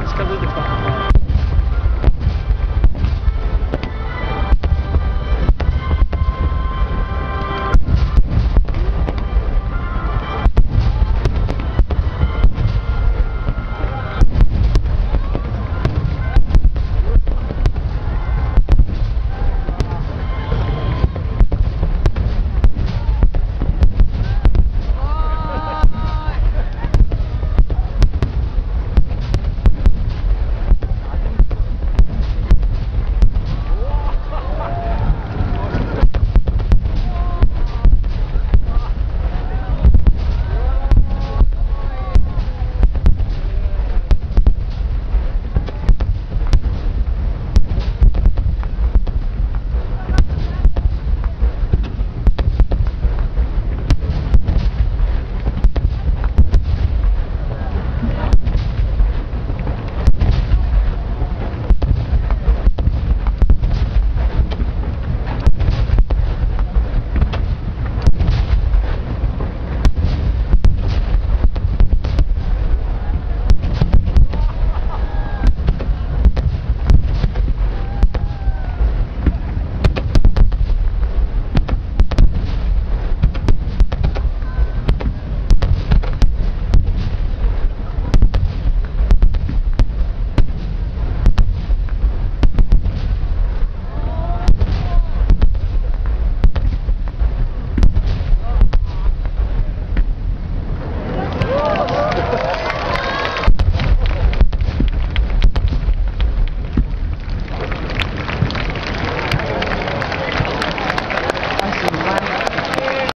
が近づいてきた。